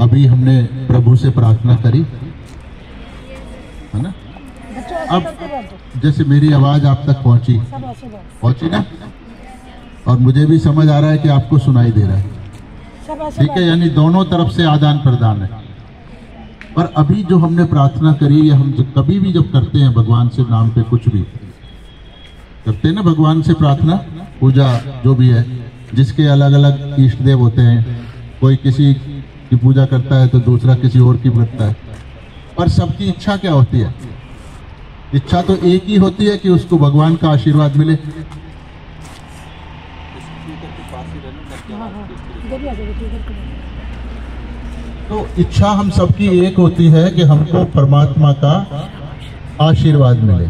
अभी हमने प्रभु से प्रार्थना करी। है ना? अब जैसे मेरी आवाज़ आप तक पहुँची। पहुँची ना? और मुझे भी समझ आ रहा है कि आपको सुनाई दे रहा है। ठीक है, यानी दोनों तरफ़ से आदान प्रदान है। पर अभी जो हमने प्रार्थना करी, या हम जो कभी भी जब करते हैं, भगवान से नाम पे कुछ भी। करते हैं ना भगवान से प्रार्थना? पूजा जो भी है। जिसके अलग अलग इष्ट देव होते हैं, कोई किसी की पूजा करता है तो दूसरा किसी और की करता है। पर सबकी इच्छा क्या होती है? इच्छा तो एक ही होती है कि उसको भगवान का आशीर्वाद मिले। तो इच्छा हम सबकी एक होती है कि हमको परमात्मा का आशीर्वाद मिले।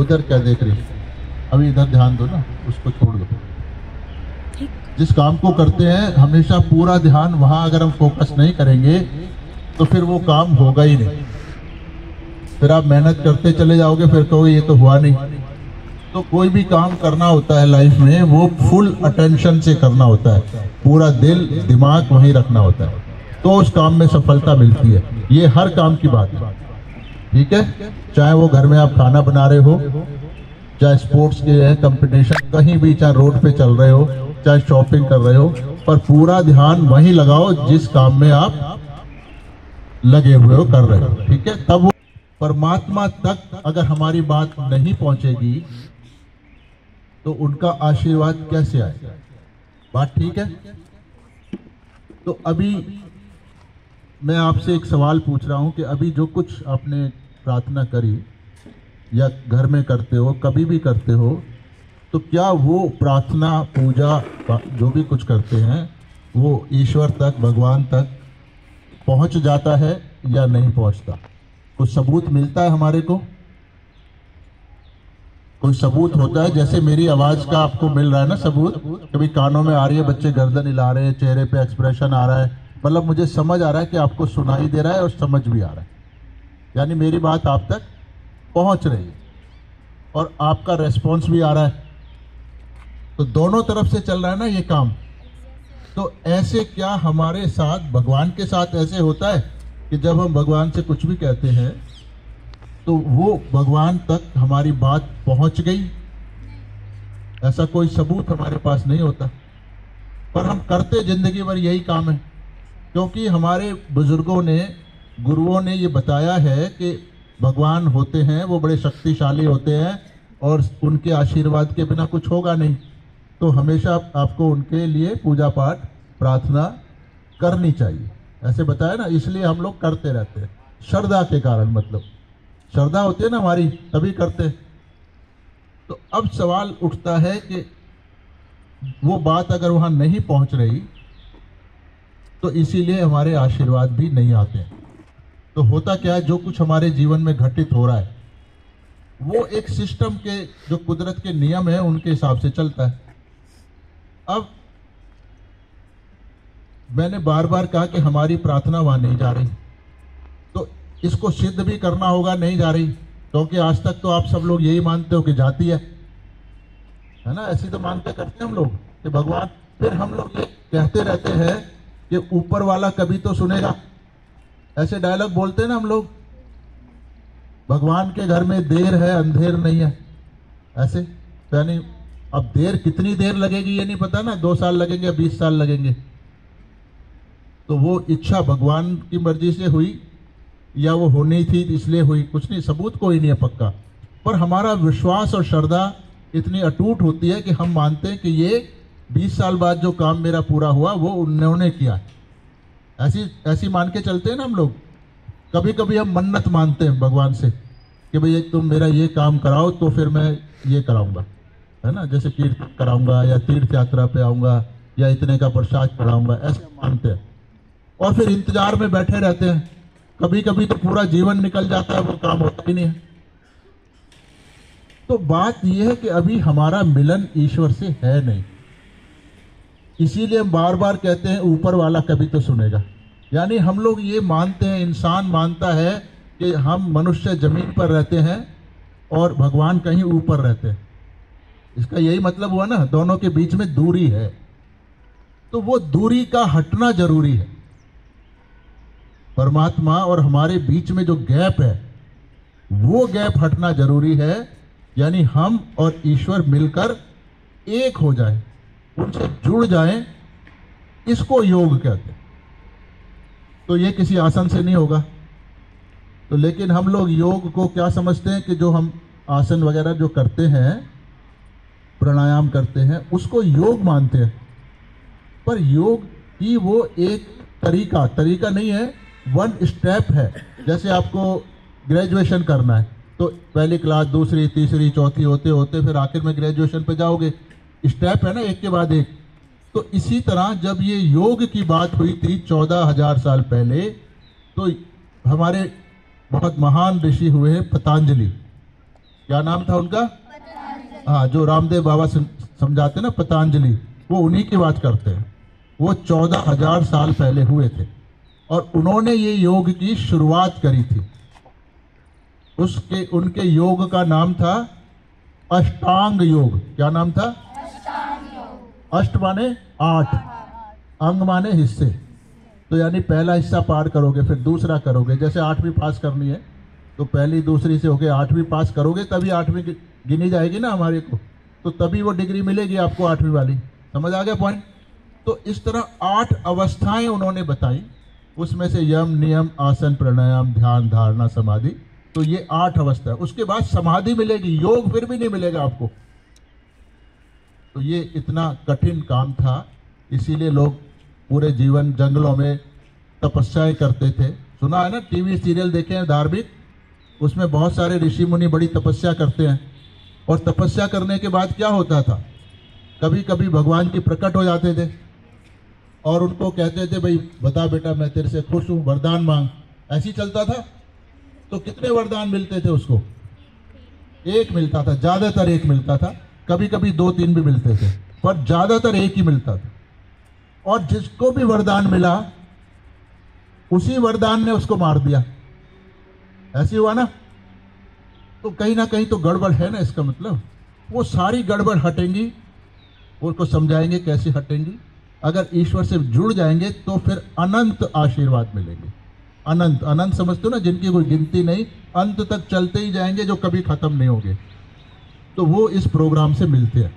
उधर क्या देख रही अभी इधर ध्यान दो ना उसको छोड़ दो। जिस काम को करते हैं हमेशा पूरा ध्यान वहाँ अगर हम फोकस नहीं करेंगे तो फिर वो काम होगा ही नहीं। फिर आप मेहनत करते चले जाओगे फिर कहोगे ये तो हुआ नहीं। तो कोई भी काम करना होता है लाइफ में वो फुल अटेंशन से करना होता है। पूरा दिल दिमाग वहीं रखना होता है। तो उस काम में सफलता मिलती है। ये हर काम की बात है। ठीक है? चाहे वो घर में आप खाना बना रहे हो चाहे स्पोर्ट्स के है कंपटीशन कहीं भी चाहे रोड पे चल रहे हो, चाहे शॉपिंग कर रहे हो, पर पूरा ध्यान वहीं लगाओ जिस काम में आप लगे हुए हो, कर रहे हो, ठीक है? तब परमात्मा तक अगर हमारी बात नहीं पहुंचेगी तो उनका आशीर्वाद कैसे आएगा बात ठीक है? तो अभी मैं आपसे एक सवाल पूछ रहा हूँ कि अभी जो कुछ आपने प्रार्थना करी या घर में करते हो, कभी भी करते हो तो क्या वो प्रार्थना, पूजा जो भी कुछ करते हैं, वो ईश्वर तक, भगवान तक पहुँच जाता है या नहीं पहुँचता? कुछ सबूत मिलता है हमारे को? कोई सबूत होता है? जैसे मेरी आवाज़ का आपको मिल रहा है ना सबूत? कभी कानों में आ रही है, बच्चे गर्दन हिला रहे हैं, चेहरे पे एक्सप्रेशन आ रहा है मतलब मुझे समझ आ रहा है कि आपको सुनाई दे रहा है और समझ भी आ रहा है। यानी मेरी बात आप तक पहुँच रही है। और आपका रेस्पॉन्स भी आ रहा है। तो दोनों तरफ़ से चल रहा है ना ये काम। तो ऐसे क्या हमारे साथ, भगवान के साथ ऐसे होता है कि जब हम भगवान से कुछ भी कहते हैं तो वो भगवान तक हमारी बात पहुँच गई? ऐसा कोई सबूत हमारे पास नहीं होता। पर हम करते ज़िंदगी भर यही काम है। क्योंकि हमारे बुज़ुर्गों ने, गुरुओं ने ये बताया है कि भगवान होते हैं, वो बड़े शक्तिशाली होते हैं और उनके आशीर्वाद के बिना कुछ होगा नहीं। तो हमेशा आपको उनके लिए पूजा पाठ, प्रार्थना करनी चाहिए। ऐसे बताया ना, इसलिए हम लोग करते रहते हैं। श्रद्धा के कारण मतलब। श्रद्धा होती है ना हमारी, तभी करते तो अब सवाल उठता है कि वो बात अगर वहाँ नहीं पहुँच रही तो इसीलिए हमारे आशीर्वाद भी नहीं आते हैं। तो होता क्या है, जो कुछ हमारे जीवन में घटित हो रहा है, वो एक सिस्टम के, जो कुदरत के नियम है, उनके हिसाब से चलता है। अब मैंने बार बार कहा कि हमारी प्रार्थना वहाँ नहीं जा रही। तो इसको सिद्ध भी करना होगा, नहीं जा रही, क्योंकि आज तक तो आप सब लोग यही मानते हो कि जाती है। है ना? ऐसी तो मानते करते हैं हम लोग कि भगवान, फिर हम लोग ये कहते रहते हैं कि ऊपर वाला कभी तो सुनेगा। ऐसे डायलॉग बोलते हैं ना हम लोग, भगवान के घर में देर है, अंधेर नहीं है। ऐसे? तो यानी अब देर कितनी देर लगेगी ये नहीं पता ना, दो साल लगेंगे, बीस साल लगेंगे। तो वो इच्छा भगवान की मर्ज़ी से हुई, या वो होनी थी इसलिए हुई, कुछ नहीं, सबूत कोई नहीं है पक्का। पर हमारा विश्वास और श्रद्धा इतनी अटूट होती है कि हम मानते हैं कि ये 20 साल बाद जो काम मेरा पूरा हुआ, वो उन्होंने किया ऐसी ऐसी मान के चलते हैं ना हम लोग। कभी कभी हम मन्नत मानते हैं भगवान से कि भाई तुम मेरा ये काम कराओ तो फिर मैं ये कराऊँगा, है ना? जैसे कीर्तन कराऊँगा या तीर्थ यात्रा पे आऊँगा या इतने का प्रसाद चढ़ाऊँगा, ऐसे मानते हैं। और फिर इंतज़ार में बैठे रहते हैं। कभी कभी तो पूरा जीवन निकल जाता है, वो काम होता ही नहीं है। तो बात यह है कि अभी हमारा मिलन ईश्वर से है नहीं। इसीलिए हम बार बार कहते हैं, ऊपर वाला कभी तो सुनेगा। यानी हम लोग ये मानते हैं, इंसान मानता है कि हम मनुष्य ज़मीन पर रहते हैं और भगवान कहीं ऊपर रहते हैं। इसका यही मतलब हुआ ना, दोनों के बीच में दूरी है। तो वो दूरी का हटना ज़रूरी है। परमात्मा और हमारे बीच में जो गैप है, वो गैप हटना ज़रूरी है, यानी हम और ईश्वर मिलकर एक हो जाए, उनसे जुड़ जाए, इसको योग कहते हैं। तो ये किसी आसन से नहीं होगा। तो लेकिन हम लोग योग को क्या समझते हैं कि जो हम आसन वगैरह जो करते हैं, प्राणायाम करते हैं, उसको योग मानते हैं। पर योग की वो एक तरीका तरीका नहीं है वन स्टेप है। जैसे आपको ग्रेजुएशन करना है तो पहली क्लास दूसरी, तीसरी, चौथी होते होते फिर आखिर में ग्रेजुएशन पे जाओगे। स्टेप है ना, एक के बाद एक। तो इसी तरह जब ये योग की बात हुई थी चौदह हज़ार साल पहले तो हमारे बहुत महान ऋषि हुए हैं पतंजलि। क्या नाम था उनका? हाँ जो रामदेव बाबा समझाते ना पतंजलि वो उन्हीं की बात करते हैं। वो चौदह हज़ार साल पहले हुए थे और उन्होंने ये योग की शुरुआत करी थी। उसके उनके योग का नाम था अष्टांग योग। क्या नाम था? अष्ट माने आठ, अंग माने हिस्से। तो यानी पहला हिस्सा पार करोगे, फिर दूसरा करोगे। जैसे आठवीं पास करनी है तो पहली, दूसरी से होके आठवीं पास करोगे, तभी आठवीं गिनी जाएगी ना हमारे को। तो तभी वो डिग्री मिलेगी आपको आठवीं वाली। समझ आ गया पॉइंट तो इस तरह आठ अवस्थाएँ उन्होंने बताई। उसमें से यम, नियम, आसन, प्राणायाम, ध्यान, धारणा, समाधि। तो ये आठ अवस्था उसके बाद समाधि मिलेगी, योग फिर भी नहीं मिलेगा आपको। तो ये इतना कठिन काम था, इसीलिए लोग पूरे जीवन जंगलों में तपस्याएँ करते थे। सुना है ना, टीवी सीरियल देखे हैं धार्मिक? उसमें बहुत सारे ऋषि मुनि बड़ी तपस्या करते हैं। और तपस्या करने के बाद क्या होता था? कभी कभी भगवान की प्रकट हो जाते थे और उनको कहते थे, भाई, बता बेटा, मैं तेरे से खुश हूँ, वरदान मांग। ऐसी चलता था? तो कितने वरदान मिलते थे उसको? एक मिलता था, ज़्यादातर एक मिलता था। कभी कभी दो तीन भी मिलते थे, पर ज़्यादातर एक ही मिलता था। और जिसको भी वरदान मिला, उसी वरदान ने उसको मार दिया। ऐसे हुआ ना? तो कहीं ना कहीं तो गड़बड़ है ना इसका मतलब? वो सारी गड़बड़ हटेंगी, उनको समझाएँगे कैसे हटेंगी। अगर ईश्वर से जुड़ जाएँगे तो फिर अनंत आशीर्वाद मिलेंगे। अनंत अनंत समझते हो ना, जिनकी कोई गिनती नहीं, अंत तक चलते ही जाएँगे जो कभी खत्म नहीं होंगे। तो वो इस प्रोग्राम से मिलते हैं।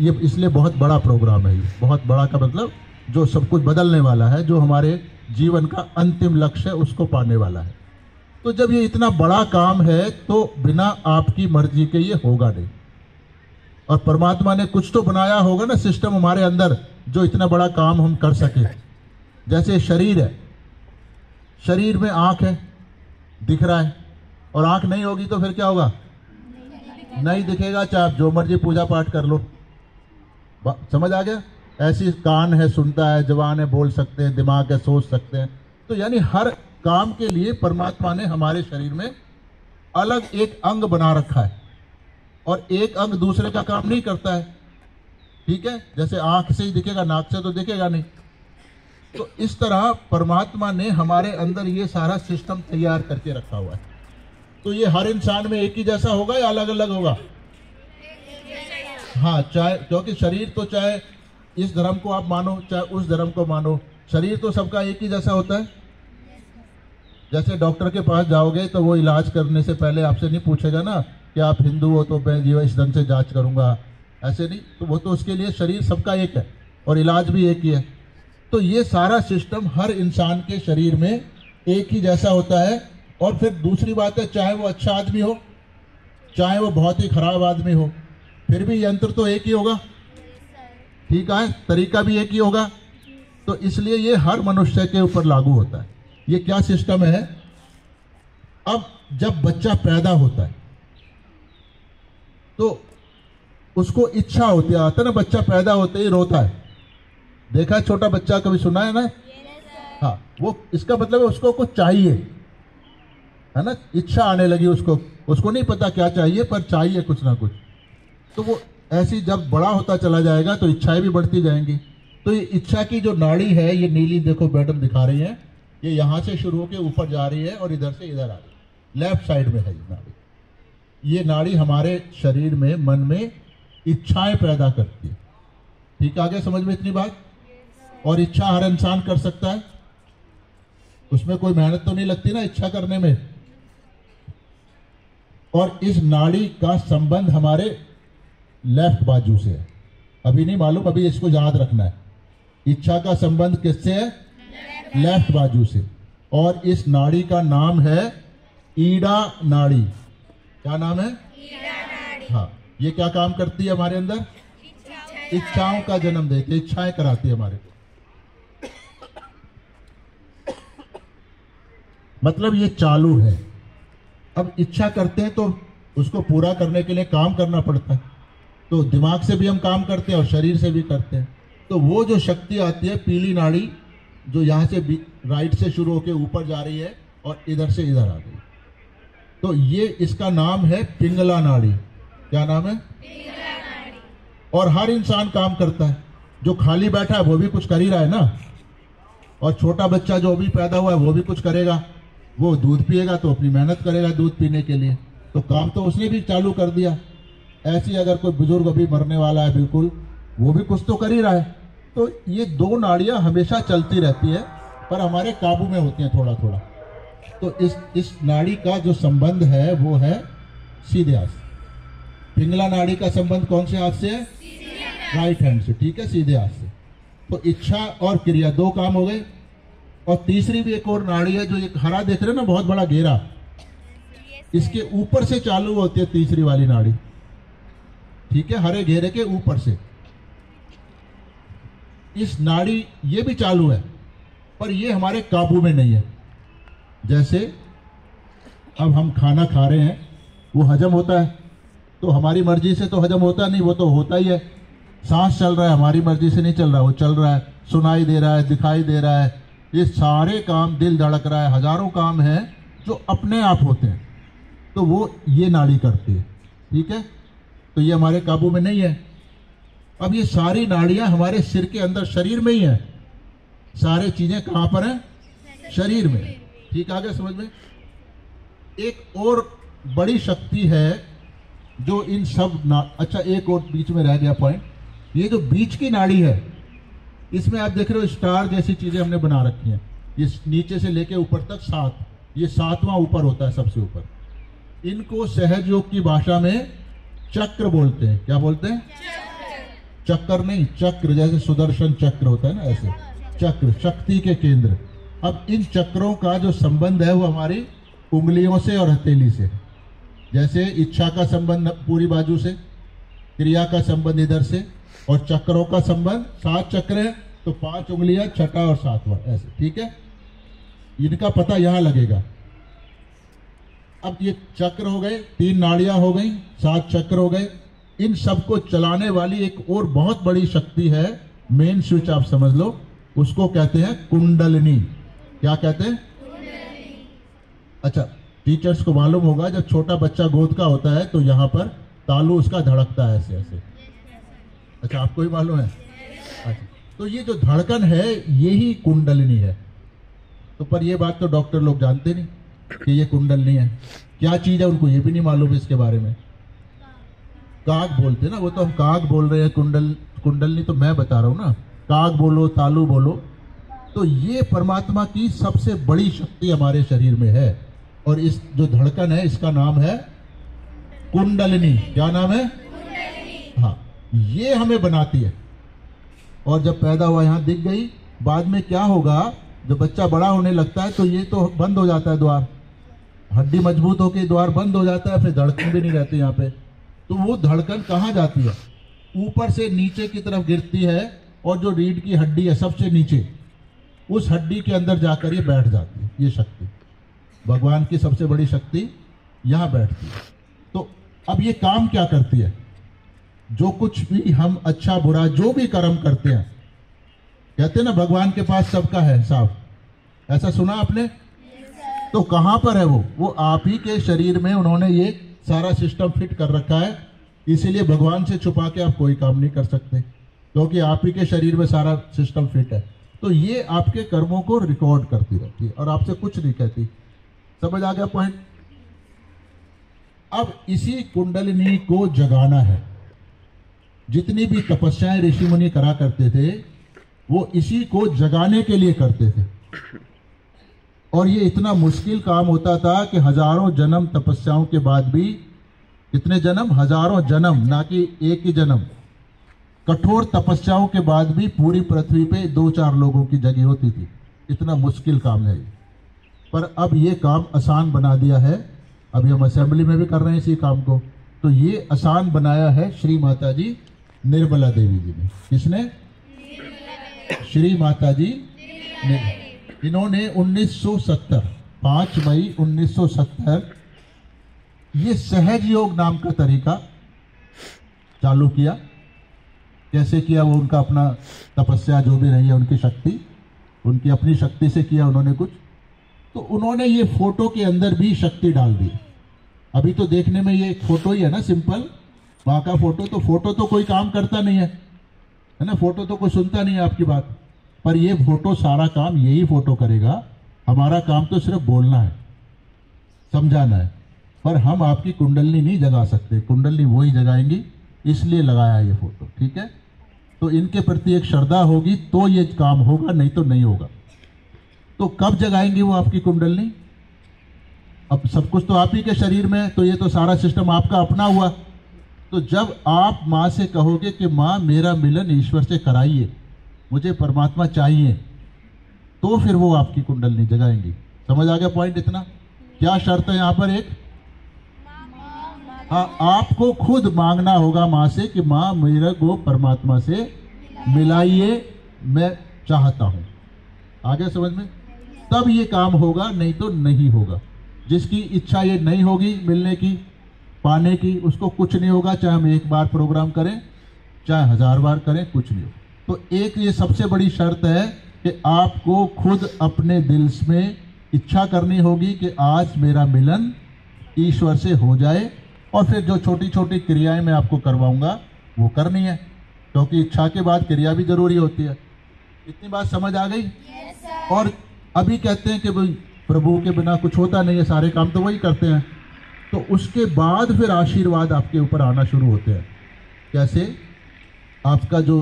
ये इसलिए बहुत बड़ा प्रोग्राम है ये। बहुत बड़ा का मतलब जो सब कुछ बदलने वाला है, जो हमारे जीवन का अंतिम लक्ष्य है, उसको पाने वाला है। तो जब ये इतना बड़ा काम है तो बिना आपकी मर्ज़ी के ये होगा नहीं। और परमात्मा ने कुछ तो बनाया होगा ना सिस्टम हमारे अंदर, जो इतना बड़ा काम हम कर सके। जैसे शरीर है। शरीर में आँख है, दिख रहा है। और आँख नहीं होगी तो फिर क्या होगा? नहीं दिखेगा, चाहे आप जो मर्ज़ी पूजा पाठ कर लो। समझ आ गया? ऐसी कान है, सुनता है, जवान है, बोल सकते हैं, दिमाग है, सोच सकते हैं। तो यानी हर काम के लिए परमात्मा ने हमारे शरीर में अलग एक अंग बना रखा है। और एक अंग दूसरे का काम नहीं करता है। ठीक है? जैसे आँख से ही दिखेगा, नाक से तो दिखेगा नहीं। तो इस तरह परमात्मा ने हमारे अंदर ये सारा सिस्टम तैयार करके रखा हुआ है। तो ये हर इंसान में एक ही जैसा होगा या अलग अलग होगा? हाँ चाहे, क्योंकि शरीर तो चाहे इस धर्म को आप मानो, चाहे उस धर्म को मानो, शरीर तो सबका एक ही जैसा होता है? जैसे डॉक्टर के पास जाओगे तो वो इलाज करने से पहले आपसे नहीं पूछेगा ना कि आप हिंदू हो तो मैं जीवन इस ढंग से जाँच करूँगा। ऐसे नहीं तो वो तो उसके लिए शरीर सबका एक है और इलाज भी एक ही है। तो ये सारा सिस्टम हर इंसान के शरीर में एक ही जैसा होता है और फिर दूसरी बात है चाहे वो अच्छा आदमी हो चाहे वो बहुत ही खराब आदमी हो फिर भी यंत्र तो एक ही होगा। ठीक है? तरीका भी एक ही होगा। तो इसलिए ये हर मनुष्य के ऊपर लागू होता है। ये क्या सिस्टम है? अब जब बच्चा पैदा होता है तो उसको इच्छा होती है आता ना बच्चा पैदा होते ही रोता है। देखा है छोटा बच्चा कभी सुना है ना? हाँ वो इसका मतलब है उसको कुछ चाहिए। है ना? इच्छा आने लगी उसको। उसको नहीं पता क्या चाहिए, पर चाहिए कुछ ना कुछ। तो वो ऐसी जब बड़ा होता चला जाएगा तो इच्छाएँ भी बढ़ती जाएँगी। तो ये इच्छा की जो नाड़ी है, ये नीली देखो मैडम दिखा रही है। ये यहाँ से शुरू होकर ऊपर जा रही है और इधर से इधर आ रही है। लेफ़्ट साइड में है ये नाड़ी। ये नाड़ी हमारे शरीर में, मन में इच्छाएँ पैदा करती है। ठीक आगे समझ में इतनी बात? और इच्छा हर इंसान कर सकता है। उसमें कोई मेहनत तो नहीं लगती ना इच्छा करने में। और इस नाड़ी का संबंध हमारे लेफ़्ट बाजू से है। अभी नहीं मालूम, अभी इसको याद रखना है। इच्छा का संबंध किससे है? लेफ़्ट बाजू से। और इस नाड़ी का नाम है ईडा नाड़ी। क्या नाम है? हाँ ये क्या काम करती है हमारे अंदर? इच्छाओं का जन्म देती है, इच्छाएँ कराती है हमारे मतलब ये चालू है। अब इच्छा करते हैं तो उसको पूरा करने के लिए काम करना पड़ता है। तो दिमाग से भी हम काम करते हैं और शरीर से भी करते हैं। तो वो जो शक्ति आती है पीली नाड़ी जो यहाँ से राइट से शुरू होकर ऊपर जा रही है और इधर से इधर आ गई। तो ये इसका नाम है पिंगला नाड़ी। क्या नाम है? और हर इंसान काम करता है। जो खाली बैठा है वो भी कुछ कर ही रहा है ना। और छोटा बच्चा जो अभी पैदा हुआ है वो भी कुछ करेगा। वो दूध पिएगा तो अपनी मेहनत करेगा दूध पीने के लिए। तो काम तो उसने भी चालू कर दिया। ऐसी अगर कोई बुज़ुर्ग अभी मरने वाला है बिल्कुल वो भी कुछ तो कर ही रहा है। तो ये दो नाड़ियाँ हमेशा चलती रहती है पर हमारे काबू में होती हैं थोड़ा थोड़ा तो इस इस नाड़ी का जो संबंध है वो है सीधे हाथ से। पिंगला नाड़ी का संबंध कौन से हाथ से है? राइट हैंड से ठीक है सीधे हाथ से। तो इच्छा और क्रिया दो काम हो गए और तीसरी भी एक और नाड़ी है जो एक हरा देख रहे हो ना, बहुत बड़ा घेरा। इसके ऊपर से चालू होती है तीसरी वाली नाड़ी। ठीक है, हरे घेरे के ऊपर से। इस नाड़ी ये भी चालू है, पर ये हमारे काबू में नहीं है। जैसे अब हम खाना खा रहे हैं, वो हजम होता है। तो हमारी मर्ज़ी से तो हजम होता नहीं, वो तो होता ही है। सांस चल रहा है, हमारी मर्ज़ी से नहीं चल रहा, वो चल रहा है। सुनाई दे रहा है, दिखाई दे रहा है। ये सारे काम दिल धड़क रहा है, हज़ारों काम हैं जो अपने आप होते हैं। तो वो ये नाड़ी करती है, ठीक है? तो ये हमारे काबू में नहीं है। अब ये सारी नाड़ियाँ हमारे सिर के अंदर शरीर में ही है। सारे चीज़ें कहाँ पर हैं? शरीर में। ठीक आगे समझ में? एक और बड़ी शक्ति है जो इन सब ना अच्छा एक और बीच में रह गया पॉइंट ये जो बीच की नाड़ी है इसमें आप देख रहे हो स्टार जैसी चीज़ें हमने बना रखी हैं। ये नीचे से लेके ऊपर तक सात। ये सातवां ऊपर होता है सबसे ऊपर। इनको सहज योग की भाषा में चक्र बोलते हैं। क्या बोलते हैं? चक्र नहीं, चक्र, जैसे सुदर्शन चक्र होता है ना ऐसे। चक्र, शक्ति के केंद्र। अब इन चक्रों का जो संबंध है वो हमारी उंगलियों से और हथेली से। जैसे इच्छा का संबंध पूरी बाजू से, क्रिया का संबंध इधर से और चक्रों का संबंध, सात चक्र है तो पाँच उंगलियाँ, छठा और सातवां, ऐसे, ठीक है? इनका पता यहाँ लगेगा। अब ये चक्र हो गए, तीन नाड़ियाँ हो गई, सात चक्र हो गए। इन सबको चलाने वाली एक और बहुत बड़ी शक्ति है मेन स्विच आप समझ लो, उसको कहते हैं कुंडलनी। क्या कहते हैं? अच्छा टीचर्स को मालूम होगा, जब छोटा बच्चा गोद का होता है तो यहाँ पर तालू उसका धड़कता है, ऐसे ऐसे। अच्छा आपको ही मालूम है? अच्छा तो ये जो धड़कन है यही कुंडलिनी है। तो पर ये बात तो डॉक्टर लोग जानते नहीं कि ये कुंडलनी है। क्या चीज़ है उनको ये भी नहीं मालूम इसके बारे में? काग बोलते ना वो तो हम काग बोल रहे हैं कुंडल कुंडलनी तो मैं बता रहा हूँ ना। काग बोलो तालू बोलो। तो ये परमात्मा की सबसे बड़ी शक्ति हमारे शरीर में है। और इस जो धड़कन है इसका नाम है कुंडलिनी। क्या नाम है? हाँ। ये हमें बनाती है। और जब पैदा हुआ, यहाँ दिख गई। बाद में क्या होगा? जब बच्चा बड़ा होने लगता है तो ये तो बंद हो जाता है द्वार। हड्डी मज़बूत होकर द्वार बंद हो जाता है, फिर धड़कन भी नहीं रहती यहाँ पे। तो वो धड़कन कहाँ जाती है? ऊपर से नीचे की तरफ़ गिरती है, और जो रीढ़ की हड्डी है, सबसे नीचे। उस हड्डी के अंदर जाकर ये बैठ जाती है, ये शक्ति। भगवान की सबसे बड़ी शक्ति यहाँ बैठती है। तो अब ये काम क्या करती है? जो कुछ भी हम अच्छा बुरा जो भी कर्म करते हैं। कहते हैं ना, भगवान के पास सबका है हिसाब। ऐसा सुना आपने? तो कहाँ पर है वो? वो आप ही के शरीर में उन्होंने ये सारा सिस्टम फिट कर रखा है। इसीलिए भगवान से छुपा के आप कोई काम नहीं कर सकते, क्योंकि तो आप ही के शरीर में सारा सिस्टम फिट है। तो ये आपके कर्मों को रिकॉर्ड करती रहती है और आपसे कुछ नहीं कहती। समझ आ गया पॉइंट अब इसी कुंडलिनी को जगाना है। जितनी भी तपस्याएँ ऋषि मुनि करा करते थे, वो इसी को जगाने के लिए करते थे। और ये इतना मुश्किल काम होता था कि हज़ारों जन्म तपस्याओं के बाद भी, कितने जन्म? हज़ारों जन्म, ना कि एक ही जन्म। कठोर तपस्याओं के बाद भी पूरी पृथ्वी पे दो चार लोगों की जगह होती थी। इतना मुश्किल काम है पर अब ये काम आसान बना दिया है। अभी हम असेंबली में भी कर रहे हैं इसी काम को। तो ये आसान बनाया है श्री माता जी निर्मला देवी जी ने। किसने? श्री माता जी ने। इन्होंने 1970 5 मई 1970 ये सहज योग नाम का तरीका चालू किया। कैसे किया वो उनका अपना तपस्या जो भी रही है, उनकी शक्ति, उनकी अपनी शक्ति से किया उन्होंने कुछ। तो उन्होंने ये फ़ोटो के अंदर भी शक्ति डाल दी। अभी तो देखने में ये फ़ोटो ही है ना, सिंपल। वहाँ का फ़ोटो तो फ़ोटो तो कोई काम करता नहीं है। है ना? फ़ोटो तो कोई सुनता नहीं है आपकी बात। पर ये फ़ोटो सारा काम यही फ़ोटो करेगा। हमारा काम तो सिर्फ़ बोलना है, समझाना है। पर हम आपकी कुंडलनी नहीं जगा सकते। कुंडलनी वही जगाएँगी, इसलिए लगाया ये फ़ोटो, ठीक है? तो इनके प्रति एक श्रद्धा होगी तो ये काम होगा, नहीं तो नहीं होगा। तो कब जगाएँगी वो आपकी कुंडलनी? अब सब कुछ तो आप ही के शरीर में तो ये तो सारा सिस्टम आपका अपना हुआ। तो जब आप माँ से कहोगे कि माँ, मेरा मिलन ईश्वर से कराइए, मुझे परमात्मा चाहिए तो फिर वो आपकी कुंडलनी जगाएँगी। समझ आ गया पॉइंट इतना? क्या शर्त है यहाँ पर एक? हाँ आपको खुद मांगना होगा माँ से कि माँ, मेरे को परमात्मा से मिलाइए, मैं चाहता हूँ। आगे समझ में? तब ये काम होगा, नहीं तो नहीं होगा। जिसकी इच्छा ये नहीं होगी मिलने की पाने की उसको कुछ नहीं होगा चाहे हम एक बार प्रोग्राम करें चाहे हज़ार बार करें कुछ नहीं होगा। तो एक ये सबसे बड़ी शर्त है कि आपको खुद अपने दिल में इच्छा करनी होगी कि आज मेरा मिलन ईश्वर से हो जाए और फिर जो छोटी छोटी क्रियाएँ मैं आपको करवाऊँगा वो करनी है। क्योंकि इच्छा के बाद क्रिया भी ज़रूरी होती है। इतनी बात समझ आ गई? Yes, और अभी कहते हैं कि भाई प्रभु के बिना कुछ होता नहीं है सारे काम तो वही करते हैं। तो उसके बाद फिर आशीर्वाद आपके ऊपर आना शुरू होते हैं। कैसे आपका जो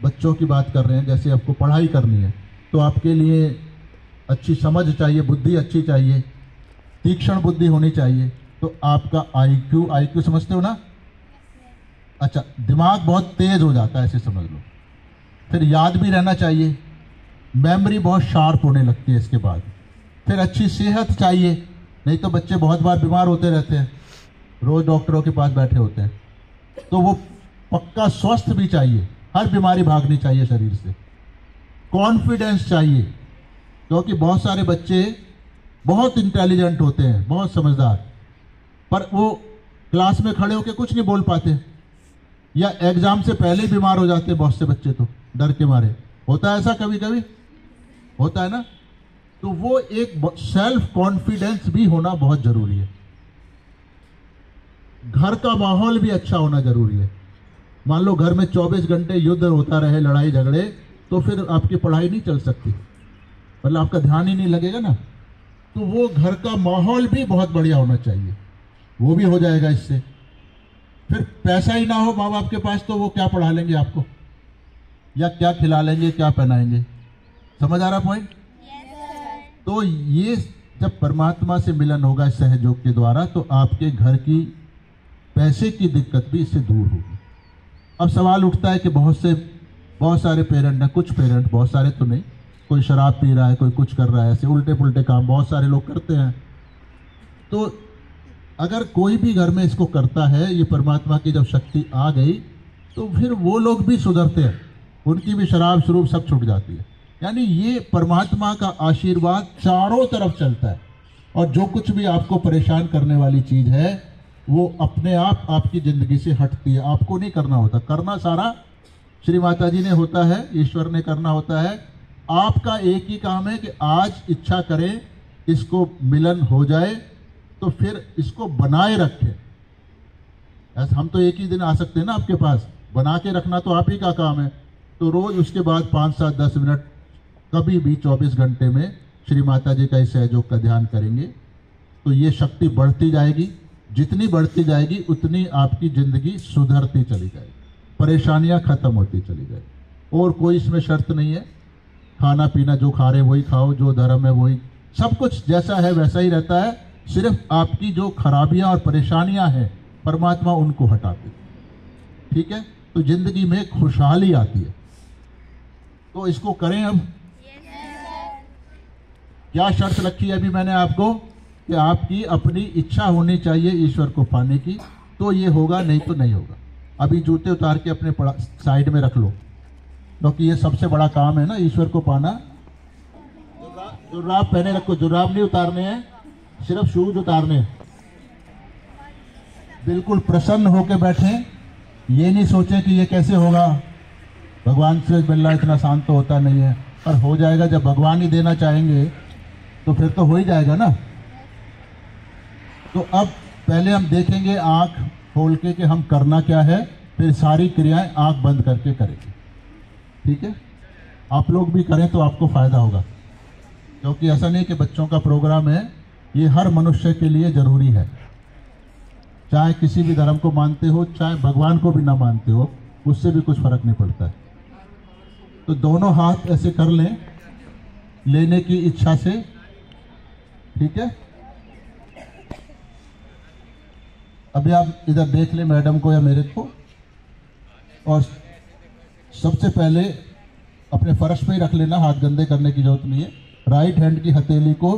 बच्चों की बात कर रहे हैं, जैसे आपको पढ़ाई करनी है तो आपके लिए अच्छी समझ चाहिए, बुद्धि अच्छी चाहिए, तीक्ष्ण बुद्धि होनी चाहिए तो आपका आईक्यू आईक्यू समझते हो ना? अच्छा दिमाग बहुत तेज हो जाता है, ऐसे समझ लो। फिर याद भी रहना चाहिए। मेमोरी बहुत शार्प होने लगती है इसके बाद। फिर अच्छी सेहत चाहिए। नहीं तो बच्चे बहुत बार बीमार होते रहते हैं। रोज डॉक्टरों के पास बैठे होते हैं। तो वो पक्का स्वस्थ भी चाहिए। हर बीमारी भागनी चाहिए शरीर से। कॉन्फिडेंस चाहिए। क्योंकि बहुत सारे बच्चे बहुत इंटेलिजेंट होते हैं, बहुत समझदार। पर वो क्लास में खड़े होकर कुछ नहीं बोल पाते। या एग्ज़ाम से पहले बीमार हो जाते हैं बहुत से बच्चे तो। डर के मारे। होता है ऐसा कभी कभी होता है ना? तो वो एक सेल्फ कॉन्फिडेंस भी होना बहुत ज़रूरी है। घर का माहौल भी अच्छा होना ज़रूरी है। मान लो घर में 24 घंटे युद्ध होता रहे, लड़ाई झगड़े तो फिर आपकी पढ़ाई नहीं चल सकती। मतलब आपका ध्यान ही नहीं लगेगा ना। तो वो घर का माहौल भी बहुत बढ़िया होना चाहिए। वो भी हो जाएगा इससे। फिर पैसा ही ना हो माँ बाप के पास तो वो क्या पढ़ा लेंगे आपको? या क्या खिला लेंगे, क्या पहनाएँगे? समझ आ रहा पॉइंट तो ये जब परमात्मा से मिलन होगा सहयोग के द्वारा तो आपके घर की पैसे की दिक्कत भी इससे दूर होगी। अब सवाल उठता है कि बहुत से, बहुत सारे पेरेंट हैं, कुछ पेरेंट, बहुत सारे तो नहीं। कोई शराब पी रहा है, कोई कुछ कर रहा है, ऐसे उल्टे पुल्टे काम बहुत सारे लोग करते हैं। तो अगर कोई भी घर में इसको करता है, ये परमात्मा की जब शक्ति आ गई तो फिर वो लोग भी सुधरते हैं। उनकी भी शराब स्वरूप सब छूट जाती है। यानी ये परमात्मा का आशीर्वाद चारों तरफ़ चलता है। और जो कुछ भी आपको परेशान करने वाली चीज़ है, वो अपने आप आपकी ज़िंदगी से हटती है। आपको नहीं करना होता। करना सारा श्री माता जी ने होता है, ईश्वर ने करना होता है। आपका एक ही काम है कि आज इच्छा करें, इसको मिलन हो जाए तो फिर इसको बनाए रखें। ऐसा हम तो एक ही दिन आ सकते हैं ना आपके पास। बना के रखना तो आप ही का काम है। तो रोज उसके बाद पाँच सात दस मिनट कभी भी 24 घंटे में श्री माता जी का इस सहयोग का ध्यान करेंगे। तो ये शक्ति बढ़ती जाएगी। जितनी बढ़ती जाएगी, उतनी आपकी ज़िंदगी सुधरती चली जाएगी। परेशानियाँ खत्म होती चली जाए और कोई इसमें शर्त नहीं है। खाना पीना जो खा रहे वही खाओ। जो धर्म है, वही। सब कुछ जैसा है, वैसा ही रहता है। सिर्फ़ आपकी जो खराबियाँ और परेशानियाँ हैं, परमात्मा उनको हटाते ठीक है? तो ज़िंदगी में खुशहाली आती है। तो इसको करें अब। क्या शर्त रखी है अभी मैंने आपको? कि आपकी अपनी इच्छा होनी चाहिए ईश्वर को पाने की तो ये होगा, नहीं तो नहीं होगा। अभी जूते उतार के अपने साइड में रख लो। क्योंकि ये सबसे बड़ा काम है ना ईश्वर को पाना। जुर्रा- जुर्राब पहने रखो। जुर्राब नहीं उतारने हैं, सिर्फ़ शूज़ उतारने हैं। बिल्कुल प्रसन्न होकर बैठे। ये नहीं सोचे कि ये कैसे होगा। भगवान से बिल्ला इतना शांत तो होता नहीं है। पर हो जाएगा जब भगवान ही देना चाहेंगे। तो फिर तो हो ही जाएगा ना। तो अब पहले हम देखेंगे आँख खोल के कि हम करना क्या है, फिर सारी क्रियाएँ आँख बंद करके करेंगे। ठीक है? आप लोग भी करें तो आपको फ़ायदा होगा। क्योंकि ऐसा नहीं कि बच्चों का प्रोग्राम है, ये हर मनुष्य के लिए ज़रूरी है। चाहे किसी भी धर्म को मानते हो, चाहे भगवान को भी ना मानते हो, उससे भी कुछ फ़र्क नहीं पड़ता है। तो दोनों हाथ ऐसे कर लें, लेने की इच्छा से ठीक है? अभी आप इधर देख लें मैडम को या मेरे को। और सबसे पहले अपने फर्श पे ही रख लेना, हाथ गंदे करने की ज़रूरत नहीं है। राइट हैंड की हथेली को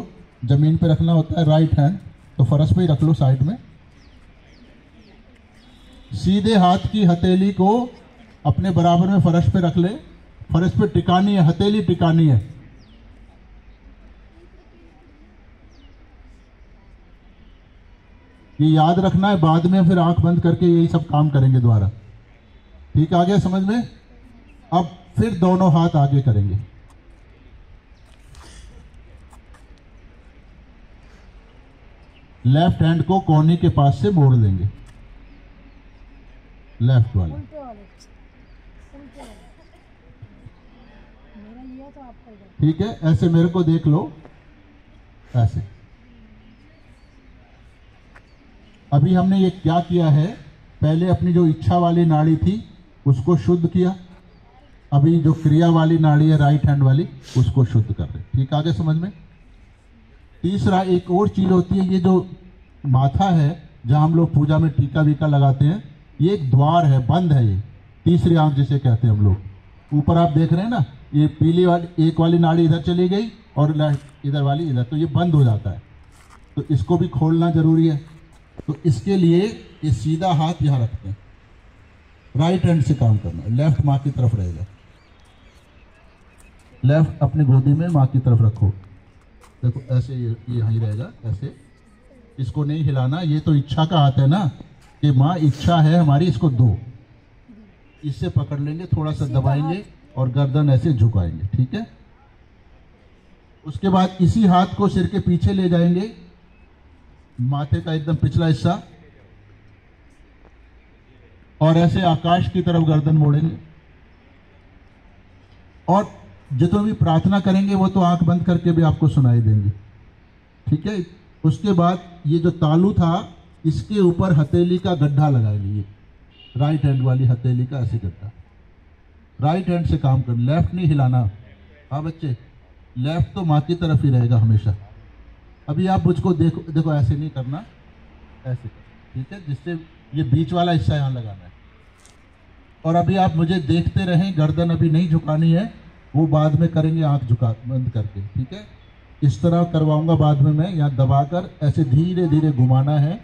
ज़मीन पे रखना होता है राइट हैंड तो फर्श पे ही रख लो साइड में। सीधे हाथ की हथेली को अपने बराबर में फर्श पे रख ले। फर्श पे टिकानी है, हथेली टिकानी है। ये याद रखना है बाद में फिर आँख बंद करके यही सब काम करेंगे दोबारा। ठीक है आ गया समझ में? अब फिर दोनों हाथ आगे करेंगे। लेफ़्ट हैंड को कोहनी के पास से मोड़ लेंगे। लेफ़्ट वाले। तो ठीक है ऐसे मेरे को देख लो। ऐसे। अभी हमने ये क्या किया है, पहले अपनी जो इच्छा वाली नाड़ी थी, उसको शुद्ध किया। अभी जो क्रिया वाली नाड़ी है राइट हैंड वाली, उसको शुद्ध कर रहे ठीक आगे समझ में? तीसरा, एक और चीज़ होती है, ये जो माथा है, जहाँ हम लोग पूजा में टीका वीका लगाते हैं, ये एक द्वार है, बंद है ये। तीसरी आँख जिसे कहते हैं हम लोग। ऊपर आप देख रहे हैं ना, ये पीली वाली, एक वाली नाड़ी इधर चली गई, और इधर वाली इधर तो ये बंद हो जाता है। तो इसको भी खोलना ज़रूरी है। तो इसके लिए ये सीधा हाथ यहाँ रखते हैं। राइट हैंड से काम करना लेफ़्ट माँ की तरफ़ रहेगा। लेफ़्ट अपनी गोदी में माँ की तरफ़ रखो। देखो ऐसे ये ये यहाँ ही रहेगा ऐसे। इसको नहीं हिलाना ये तो इच्छा का हाथ है ना कि माँ इच्छा है हमारी इसको दो। इससे पकड़ लेंगे थोड़ा सा दबाएँगे और गर्दन ऐसे झुकाएँगे ठीक है? उसके बाद इसी हाथ को सिर के पीछे ले जाएँगे। माथे का एकदम पिछला हिस्सा और ऐसे आकाश की तरफ़ गर्दन मोड़ेंगे। और जितना भी प्रार्थना करेंगे, वो तो आँख बंद करके भी आपको सुनाई देंगे। ठीक है? उसके बाद ये जो तालू था, इसके ऊपर हथेली का गड्ढा लगा ये राइट हैंड वाली हथेली का ऐसे गड्ढा। राइट हैंड से काम कर लेफ़्ट नहीं हिलाना। हाँ बच्चे लेफ़्ट तो माँ की तरफ़ ही रहेगा हमेशा। अभी आप मुझको देखो देखो, ऐसे नहीं करना। ऐसे ठीक है? जिससे ये बीच वाला हिस्सा यहाँ लगाना है। और अभी आप मुझे देखते रहें, गर्दन अभी नहीं झुकानी है, वो बाद में करेंगे आँख झुका, बंद करके, ठीक है? इस तरह करवाऊँगा बाद में मैं, यहाँ दबाकर, ऐसे धीरे धीरे घुमाना है।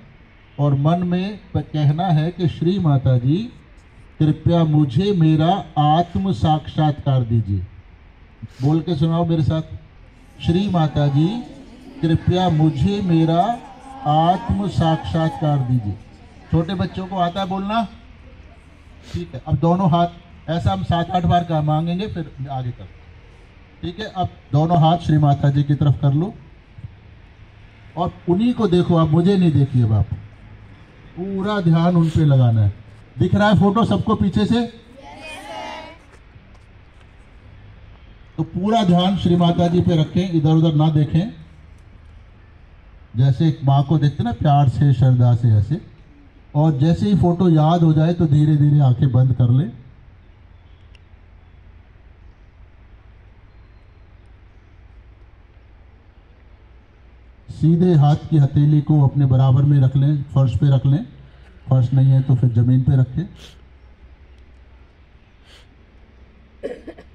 और मन में कहना है कि श्री माता जी कृपया मुझे मेरा आत्म साक्षात्कार दीजिए। बोल के सुनाओ मेरे साथ। श्री माता जी कृपया मुझे मेरा आत्म साक्षात्कार दीजिए। छोटे बच्चों को आता है बोलना? ठीक है, अब दोनों हाथ, ऐसा हम सात आठ बार का मांगेंगे, फिर आगे कर। ठीक है, अब दोनों हाथ श्री माता जी की तरफ़ कर लो। और उन्हीं को देखो, आप मुझे नहीं देखिए बाप। पूरा ध्यान उन पे लगाना है। दिख रहा है फ़ोटो सबको पीछे से? तो पूरा ध्यान श्री माता जी पे रखें इधर उधर ना देखें। जैसे एक माँ को देखते ना, प्यार से, श्रद्धा से, ऐसे। और जैसे ही फ़ोटो याद हो जाए तो धीरे धीरे आँखें बंद कर लें। सीधे हाथ की हथेली को अपने बराबर में रख लें, फर्श पे रख लें। फर्श नहीं है तो फिर ज़मीन पे रखें।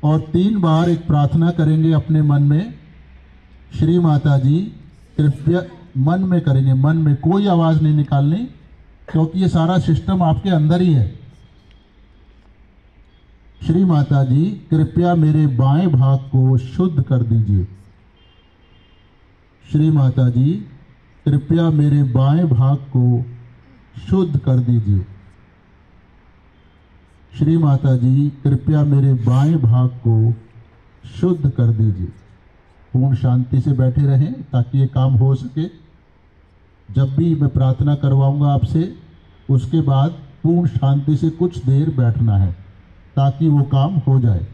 और तीन बार एक प्रार्थना करेंगे अपने मन में, श्री माता जी, कृपया मन में करेंगे, मन में कोई आवाज़ नहीं निकालनी, क्योंकि ये सारा सिस्टम आपके अंदर ही है। श्री माता जी, कृपया मेरे बाएँ भाग को शुद्ध कर दीजिए। श्री माता जी, कृपया मेरे बाएँ भाग को शुद्ध कर दीजिए। श्री माता जी, कृपया मेरे बाएँ भाग को शुद्ध कर दीजिए। पूर्ण शांति से बैठे रहें ताकि ये काम हो सके। जब भी मैं प्रार्थना करवाऊँगा आपसे, उसके बाद पूर्ण शांति से कुछ देर बैठना है, ताकि वो काम हो जाए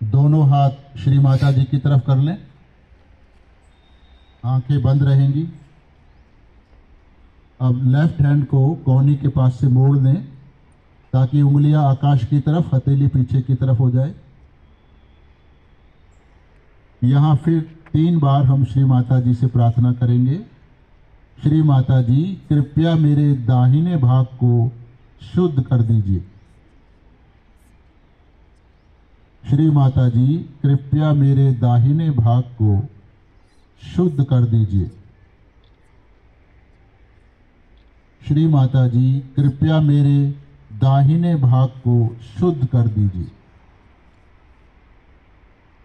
दोनों हाथ श्री माता जी की तरफ़ कर लें। आँखें बंद रहेंगी। अब लेफ़्ट हैंड को कोहनी के पास से मोड़ दें ताकि उंगलियाँ आकाश की तरफ़, हथेली पीछे की तरफ़ हो जाए। यहाँ फिर तीन बार हम श्री माता जी से प्रार्थना करेंगे। श्री माता जी, कृपया मेरे दाहिने भाग को शुद्ध कर दीजिए। श्री माता जी कृपया मेरे दाहिने भाग को शुद्ध कर दीजिए। श्री माता जी कृपया मेरे दाहिने भाग को शुद्ध कर दीजिए।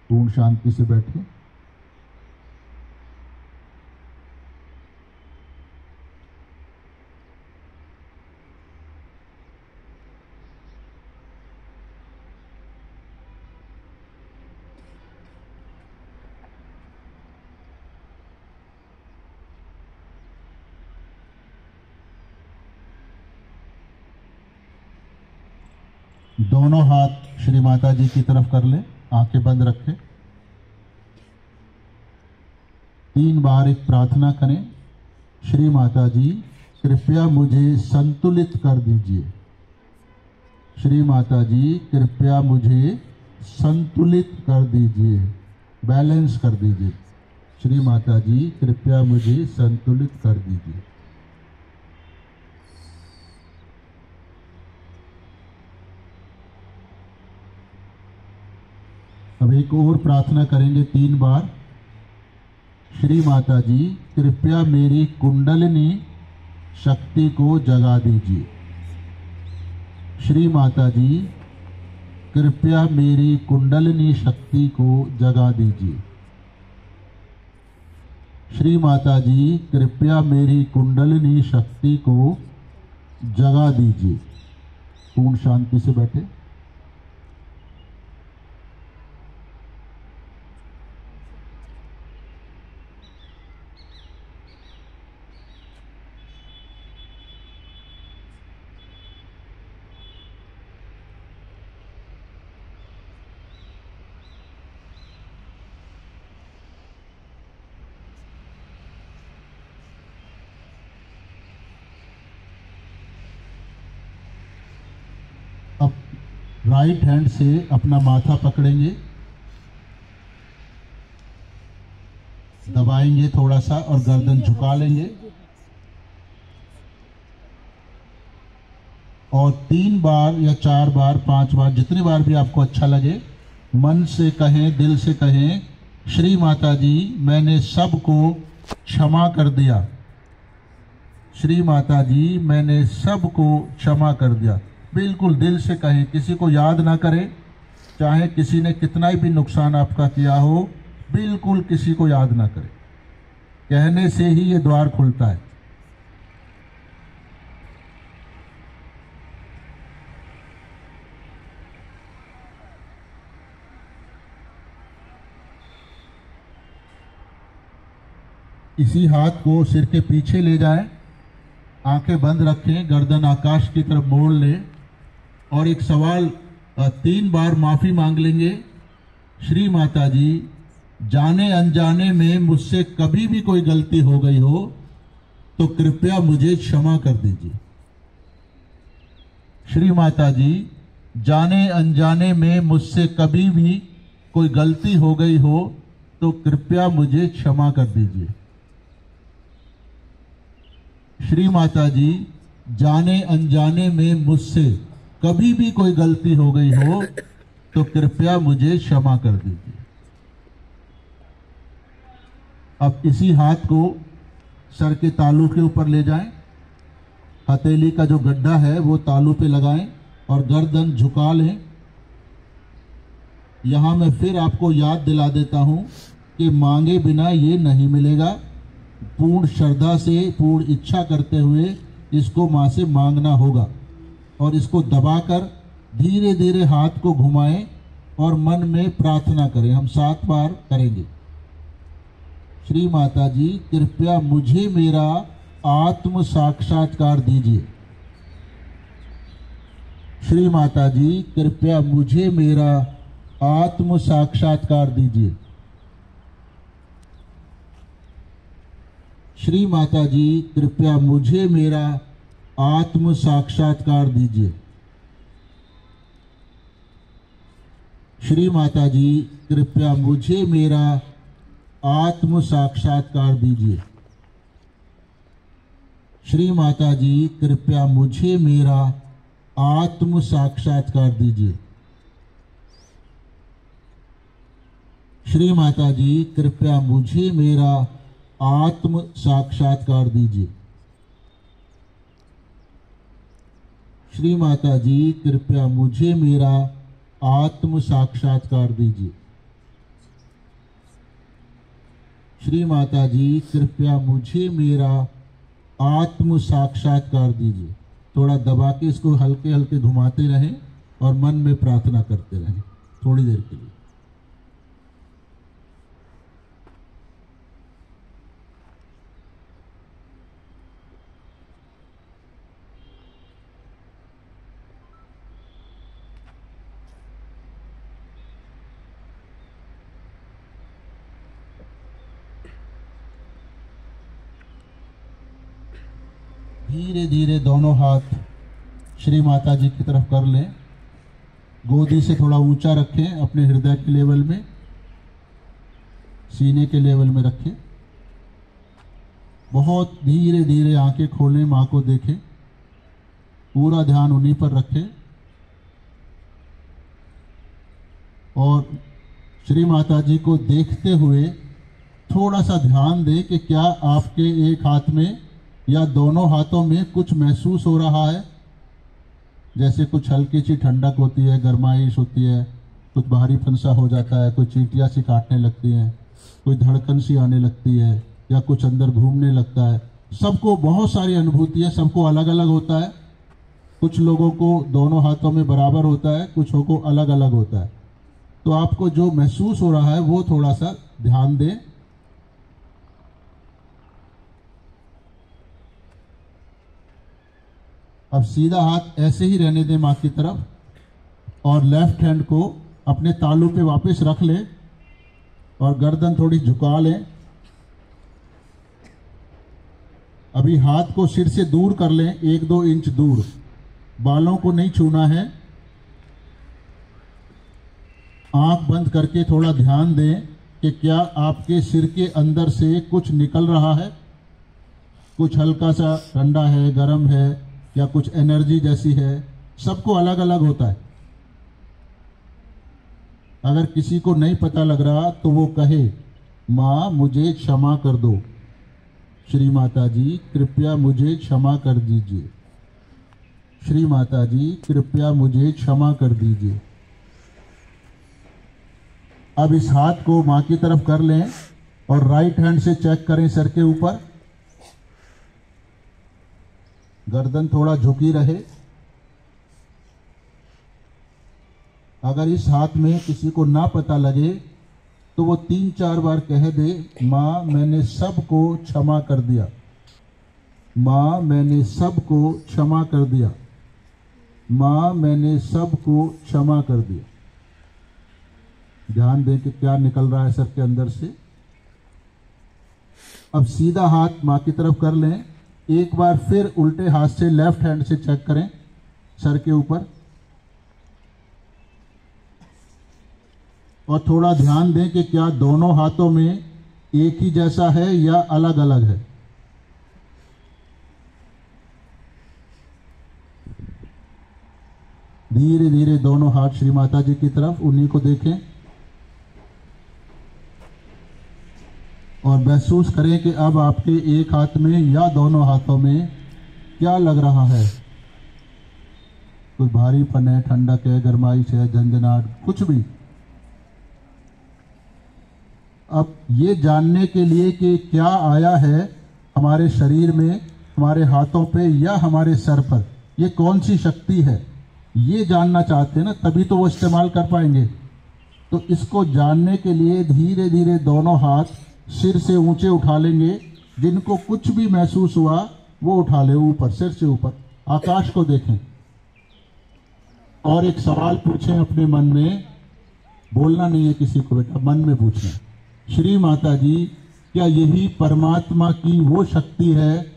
पूर्ण शांति से बैठे दोनों हाथ श्री माता जी की तरफ़ कर लें, आँखें बंद रखें। तीन बार एक प्रार्थना करें, श्री माता जी कृपया मुझे संतुलित कर दीजिए। श्री माता जी कृपया मुझे संतुलित कर दीजिए, बैलेंस कर दीजिए। श्री माता जी कृपया मुझे संतुलित कर दीजिए। अब एक और प्रार्थना करेंगे तीन बार। श्री माता जी, कृपया मेरी कुंडलिनी शक्ति को जगा दीजिए। श्री माता जी, कृपया मेरी कुंडलिनी शक्ति को जगा दीजिए। श्री माता जी, कृपया मेरी कुंडलिनी शक्ति को जगा दीजिए। पूर्ण शांति से बैठे अब राइट हैंड से अपना माथा पकड़ेंगे। दबाएँगे थोड़ा सा और गर्दन झुका लेंगे। और तीन बार या चार बार, पाँच बार, जितनी बार भी आपको अच्छा लगे, मन से कहें, दिल से कहें, श्री माता जी मैंने सबको क्षमा कर दिया। श्री माता जी मैंने सबको क्षमा कर दिया। बिल्कुल दिल से कहें, किसी को याद ना करें, चाहे किसी ने कितना ही भी नुकसान आपका किया हो, बिल्कुल किसी को याद ना करें। कहने से ही ये द्वार खुलता है। इसी हाथ को सिर के पीछे ले जाएँ, आँखें बंद रखें, गर्दन आकाश की तरफ़ मोड़ लें। और एक सवाल तीन बार माफ़ी मांग लेंगे। श्री माता जी जाने अनजाने में मुझसे कभी भी कोई गलती हो गई हो तो कृपया मुझे क्षमा कर दीजिए। श्री माता जी जाने अनजाने में मुझसे कभी भी कोई गलती हो गई हो तो कृपया मुझे क्षमा कर दीजिए। श्री माता जी जाने अनजाने में मुझसे कभी भी कोई गलती हो गई हो तो कृपया मुझे क्षमा कर दीजिए। अब इसी हाथ को सर के तालू के ऊपर ले जाएँ। हथेली का जो गड्ढा है, वो तालू पे लगाएँ और गर्दन झुका लें। यहाँ मैं फिर आपको याद दिला देता हूँ कि मांगे बिना ये नहीं मिलेगा। पूर्ण श्रद्धा से, पूर्ण इच्छा करते हुए इसको माँ से मांगना होगा। और इसको दबाकर धीरे धीरे हाथ को घुमाएँ और मन में प्रार्थना करें। हम सात बार करेंगे। श्री माता जी, कृपया मुझे मेरा आत्म साक्षात्कार दीजिए। श्री माता जी, कृपया मुझे मेरा आत्म साक्षात्कार दीजिए। श्री माता जी, कृपया मुझे मेरा आत्म साक्षात्कार दीजिए। श्री माता जी कृपया मुझे मेरा आत्म साक्षात्कार दीजिए। श्री माता जी कृपया मुझे मेरा आत्म साक्षात्कार दीजिए। श्री माता जी कृपया मुझे मेरा आत्म साक्षात्कार दीजिए। श्री माता जी कृपया मुझे मेरा आत्म साक्षात्कार दीजिए। श्री माता जी कृपया मुझे मेरा आत्म साक्षात्कार दीजिए। थोड़ा दबा के इसको हल्के हल्के घुमाते रहें और मन में प्रार्थना करते रहें, थोड़ी देर के लिए। धीरे धीरे दोनों हाथ श्री माता जी की तरफ़ कर लें। गोदी से थोड़ा ऊँचा रखें, अपने हृदय के लेवल में, सीने के लेवल में रखें। बहुत धीरे धीरे आँखें खोलें, माँ को देखें। पूरा ध्यान उन्हीं पर रखें। और श्री माता जी को देखते हुए थोड़ा सा ध्यान दें कि क्या आपके एक हाथ में या दोनों हाथों में कुछ महसूस हो रहा है? जैसे कुछ हल्की सी ठंडक होती है, गर्माइश होती है, कुछ भारी फंसा हो जाता है, कोई चींटियाँ सी काटने लगती हैं, कोई धड़कन सी आने लगती है, या कुछ अंदर घूमने लगता है। सबको बहुत सारी अनुभूति है, सबको अलग अलग होता है। कुछ लोगों को दोनों हाथों में बराबर होता है, कुछ को अलग अलग होता है। तो आपको जो महसूस हो रहा है, वो थोड़ा सा ध्यान दें। अब सीधा हाथ ऐसे ही रहने दें माँ की तरफ़ और लेफ़्ट हैंड को अपने तालू पे वापस रख लें और गर्दन थोड़ी झुका लें। अभी हाथ को सिर से दूर कर लें, एक दो इंच दूर। बालों को नहीं छूना है। आँख बंद करके थोड़ा ध्यान दें कि क्या आपके सिर के अंदर से कुछ निकल रहा है। कुछ हल्का सा ठंडा है, गर्म है या कुछ एनर्जी जैसी है, सबको अलग अलग होता है। अगर किसी को नहीं पता लग रहा तो वो कहे, माँ, मुझे क्षमा कर दो। श्री माता जी कृपया मुझे क्षमा कर दीजिए। श्री माता जी कृपया मुझे क्षमा कर दीजिए। अब इस हाथ को माँ की तरफ़ कर लें और राइट हैंड से चेक करें सर के ऊपर। गर्दन थोड़ा झुकी रहे। अगर इस हाथ में किसी को ना पता लगे तो वो तीन चार बार कह दे, माँ, मैंने सबको क्षमा कर दिया। माँ, मैंने सबको क्षमा कर दिया। माँ, मैंने सबको क्षमा कर दिया। ध्यान दें कि क्या निकल रहा है सर के अंदर से। अब सीधा हाथ माँ की तरफ़ कर लें। एक बार फिर उल्टे हाथ से लेफ़्ट हैंड से चेक करें, सर के ऊपर। और थोड़ा ध्यान दें कि क्या दोनों हाथों में एक ही जैसा है या अलग अलग है। धीरे धीरे दोनों हाथ श्री माता जी की तरफ़, उन्हीं को देखें। और महसूस करें कि अब आपके एक हाथ में या दोनों हाथों में क्या लग रहा है। कोई भारीपन है ठंडक है, गरमाइश है झंझनाट कुछ भी। अब ये जानने के लिए कि क्या आया है हमारे शरीर में, हमारे हाथों पे या हमारे सर पर। ये कौन सी शक्ति है? ये जानना चाहते हैं ना, तभी तो वो इस्तेमाल कर पाएँगे। तो इसको जानने के लिए धीरे धीरे दोनों हाथ सिर से ऊँचे उठा लेंगे। जिनको कुछ भी महसूस हुआ, वो उठा ले ऊपर, सिर से ऊपर। आकाश को देखें। और एक सवाल पूछें अपने मन में। बोलना नहीं है किसी को बेटा, मन में पूछना श्री माता जी, क्या यही परमात्मा की वो शक्ति है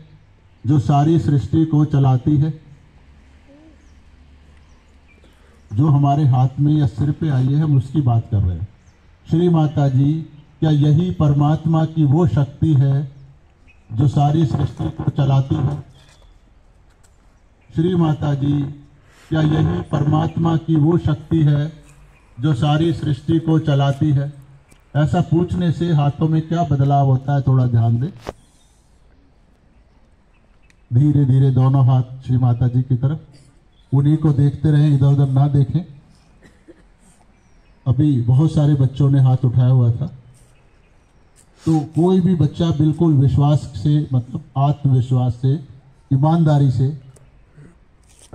जो सारी सृष्टि को चलाती है? जो हमारे हाथ में या सिर पे आई है, हम उसकी बात कर रहे हैं। श्री माता जी क्या यही परमात्मा की वो शक्ति है जो सारी सृष्टि को चलाती है? श्री माता जी, क्या यही परमात्मा की वो शक्ति है जो सारी सृष्टि को चलाती है? ऐसा पूछने से हाथों में क्या बदलाव होता है? थोड़ा ध्यान दें। धीरे धीरे दोनों हाथ श्री माता जी की तरफ़। उन्हीं को देखते रहें इधर उधर ना देखें। अभी बहुत सारे बच्चों ने हाथ उठाया हुआ था। तो कोई भी बच्चा बिल्कुल विश्वास से मतलब आत्मविश्वास से ईमानदारी से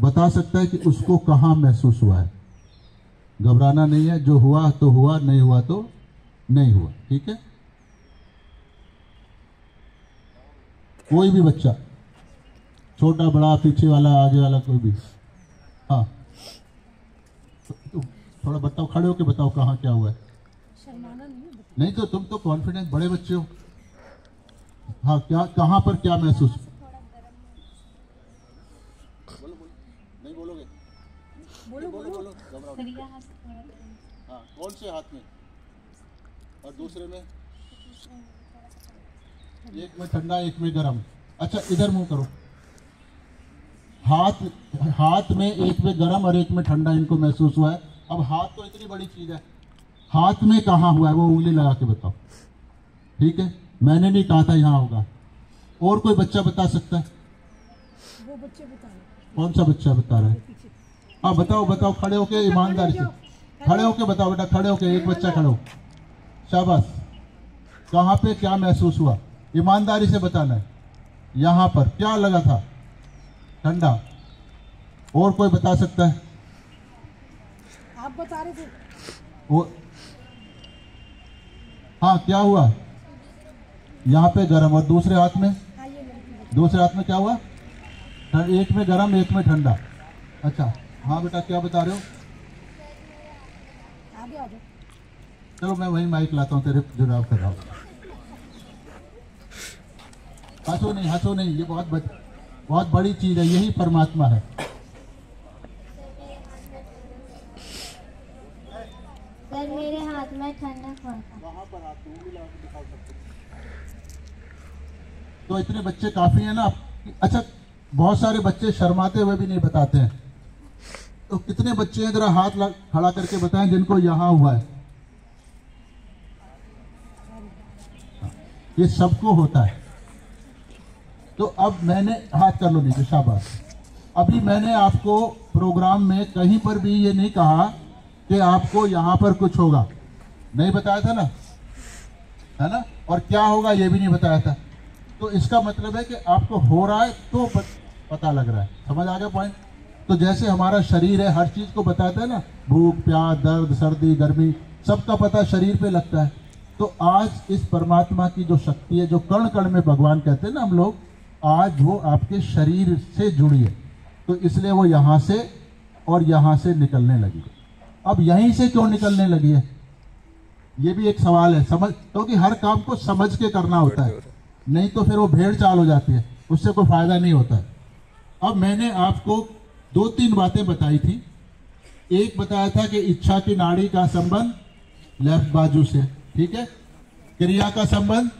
बता सकता है कि उसको कहाँ महसूस हुआ है। घबराना नहीं है जो हुआ तो हुआ नहीं हुआ तो नहीं हुआ ठीक है? कोई भी बच्चा छोटा बड़ा पीछे वाला आगे वाला कोई भी हाँ। तो, तो थोड़ा बताओ खड़े होके बताओ कहाँ क्या हुआ है। नहीं तो तुम तो कॉन्फिडेंस बड़े बच्चे हो। हाँ क्या कहाँ पर क्या महसूस? नहीं बोलोगे? बोलो बोलो। हाँ कौन से हाथ में? और दूसरे में? एक में ठंडा एक में गर्म। अच्छा इधर मुँह करो। हाथ हाथ में एक में गर्म और एक में ठंडा इनको महसूस हुआ है। अब हाथ तो इतनी बड़ी चीज़ है। हाथ में कहाँ हुआ है वो उंगली लगा के बताओ। ठीक है? मैंने नहीं कहा था यहाँ होगा। और कोई बच्चा बता सकता है? वो बच्चे बता रहे कौन सा बच्चा बता रहा है? हाँ बताओ बताओ खड़े होके ईमानदारी से। खड़े होके बताओ बेटा खड़े होके एक बच्चा खड़े हो। शाबाश। कहाँ पे क्या महसूस हुआ? ईमानदारी से बताना है। यहाँ पर क्या लगा था? ठंडा। और कोई बता सकता है? आप बता रहे थे। वो हाँ क्या हुआ? यहाँ पे गर्म और दूसरे हाथ में? दूसरे हाथ में क्या हुआ? एक में गर्म, एक में ठंडा। अच्छा हाँ बेटा, क्या बता रहे हो? चलो, मैं वही माइक लाता हूँ, तेरे जुड़ाव कर रहा हूँ। हंसो नहीं हंसो नहीं, ये बहुत बहुत बड़ी चीज़ है, यही परमात्मा है। सर मेरे हाथ में ठंडक हुआ था? तो इतने बच्चे काफ़ी हैं ना? अच्छा बहुत सारे बच्चे शर्माते हुए भी नहीं बताते हैं। तो कितने बच्चे हैं? जरा हाथ खड़ा करके बताएँ जिनको यहाँ हुआ है। ये सबको होता है। तो अब मैंने, हाथ कर लो नीचे, शाबाश। अभी मैंने आपको प्रोग्राम में कहीं पर भी ये नहीं कहा कि आपको यहाँ पर कुछ होगा। नहीं बताया था ना? है ना? और क्या होगा ये भी नहीं बताया था। तो इसका मतलब है कि आपको हो रहा है तो पता लग रहा है। समझ आ गया पॉइंट तो जैसे हमारा शरीर है, हर चीज़ को बताता है ना? भूख प्यास दर्द, सर्दी, गर्मी, सबका पता शरीर पे लगता है। तो आज इस परमात्मा की जो शक्ति है, जो कण कण में भगवान कहते हैं ना हम लोग, आज वो आपके शरीर से जुड़ी है। तो इसलिए वो यहाँ से और यहाँ से निकलने लगी अब यहीं से क्यों निकलने लगी है? ये भी एक सवाल है, समझ, क्योंकि तो हर काम को समझ के करना होता है। नहीं तो फिर वो भेड़ चाल हो जाती है, उससे कोई फ़ायदा नहीं होता है। अब मैंने आपको दो तीन बातें बताई थी। एक बताया था कि इच्छा की नाड़ी का संबंध, लेफ़्ट बाजू से, ठीक है? क्रिया का संबंध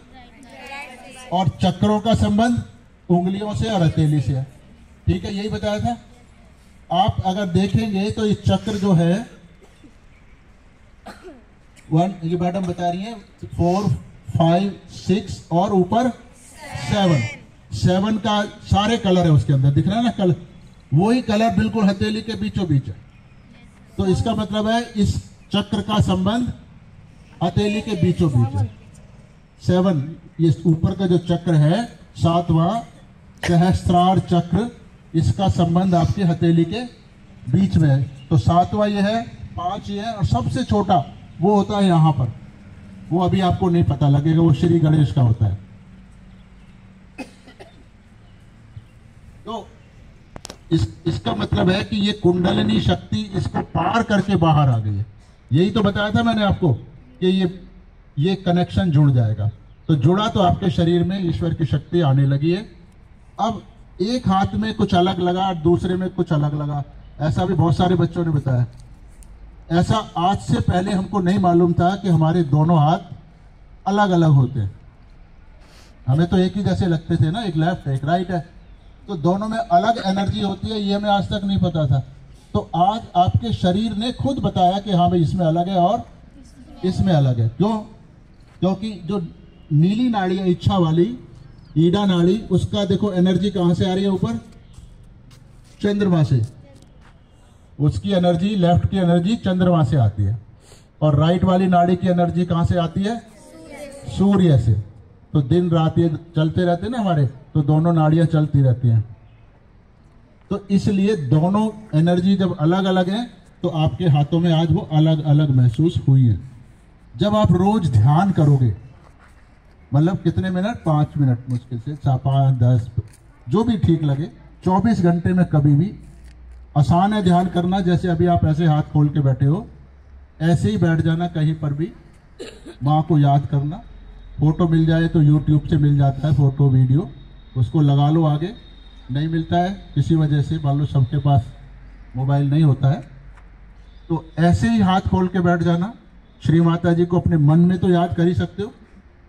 और चक्रों का संबंध, उंगलियों से और हथेली से, ठीक है? यही बताया था। आप अगर देखेंगे तो ये चक्र जो है वन ये मैडम बता रही है फोर फाइव सिक्स और ऊपर सेवन सेवन का सारे कलर है उसके अंदर. दिख रहा है ना कलर वही कलर बिल्कुल हथेली के बीचों बीच है. तो इसका मतलब है इस चक्र का संबंध हथेली के बीचों बीच है. सेवन ये ऊपर का जो चक्र है, सातवां सहस्त्रार चक्र, इसका संबंध आपकी हथेली के बीच में है. तो सातवां ये है, पाँच ये है, और सबसे छोटा वो होता है यहाँ पर। वो अभी आपको नहीं पता लगेगा, वो श्री गणेश का होता है। तो इस, इसका मतलब है कि ये कुंडलिनी शक्ति इसको पार करके बाहर आ गई है। यही तो बताया था मैंने आपको कि ये ये कनेक्शन जुड़ जाएगा। तो जुड़ा तो आपके शरीर में ईश्वर की शक्ति आने लगी है। अब एक हाथ में कुछ अलग लगा, दूसरे में कुछ अलग लगा, ऐसा भी बहुत सारे बच्चों ने बताया। ऐसा आज से पहले हमको नहीं मालूम था कि हमारे दोनों हाथ अलग अलग होते हैं। हमें तो एक ही जैसे लगते थे ना, एक लेफ़्ट एक राइट है। तो दोनों में अलग एनर्जी होती है, ये हमें आज तक नहीं पता था। तो आज आपके शरीर ने खुद बताया कि हाँ भाई, इसमें अलग है और इसमें अलग है। क्यों? क्योंकि जो नीली नाड़ी है, इच्छा वाली, ईडा नाड़ी, उसका देखो एनर्जी कहाँ से आ रही है ऊपर? चंद्रमा से। उसकी एनर्जी, लेफ़्ट की एनर्जी चंद्रमा से आती है। और राइट वाली नाड़ी की एनर्जी कहाँ से आती है? सूर्य से। तो दिन रात ये चलते रहते हैं ना हमारे तो दोनों नाड़ियाँ चलती रहती हैं। तो इसलिए दोनों एनर्जी जब अलग अलग है तो आपके हाथों में आज वो अलग अलग महसूस हुई है। जब आप रोज ध्यान करोगे मतलब कितने मिनट? पाँच मिनट मुश्किल से चार पाँच, दस, जो भी ठीक लगे, चौबीस घंटे में कभी भी आसान है ध्यान करना, जैसे अभी आप ऐसे हाथ खोल के बैठे हो। ऐसे ही बैठ जाना कहीं पर भी। माँ को याद करना। फ़ोटो मिल जाए तो यूट्यूब से मिल जाता है फ़ोटो, वीडियो। उसको लगा लो आगे। नहीं मिलता है, किसी वजह से। मान लो सबके पास मोबाइल नहीं होता है। तो ऐसे ही हाथ खोल के बैठ जाना। श्री माता जी को अपने मन में तो याद कर ही सकते हो।